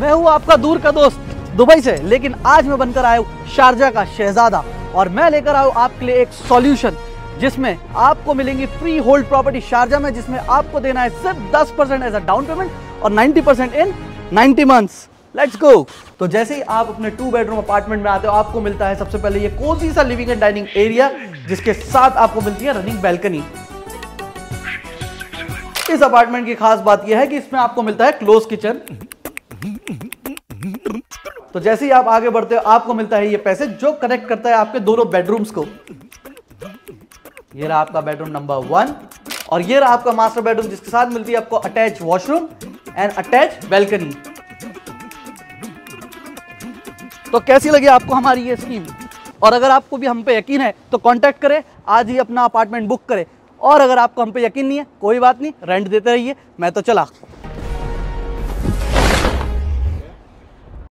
मैं हूँ आपका दूर का दोस्त, दुबई से, लेकिन आज मैं बनकर आया हूँ शारजा का शहजादा, और मैं लेकर आया हूँ आपके लिए एक सॉल्यूशन जिसमें आपको मिलेंगी फ्री होल्ड प्रॉपर्टी शारजा में, जिसमें आपको देना है सिर्फ़ 10 percent as a down payment और 90 percent in 90 months let's go तो जैसे ही आप अपने टू बेडरूम अपार्टमेंट में आते हो, आपको मिलता है सबसे पहले ये कोजी सा लिविंग एंड डाइनिंग एरिया जिसके साथ आपको मिलती है रनिंग बैल्कनी इस अपार्टमेंट की खास बात यह है कि इसमें आपको मिलता है क्लोज किचन तो जैसे ही आप आगे बढ़ते हो, आपको मिलता है ये पैसे जो कनेक्ट करता है आपके दोनों बेडरूम्स को। ये रहा आपका बेडरूम नंबर वन और ये रहा आपका मास्टर बेडरूम जिसके साथ मिलती है आपको attach washroom and attach balcony तो कैसी लगी आपको हमारी ये स्कीम और अगर आपको भी हम पे यकीन है तो कांटेक्ट करें, आज ही अपना अपार्टमेंट बुक करें। और अगर आपको हम पे यकीन नहीं है, कोई बात नहीं रेंट देते रहिए, मैं तो चला।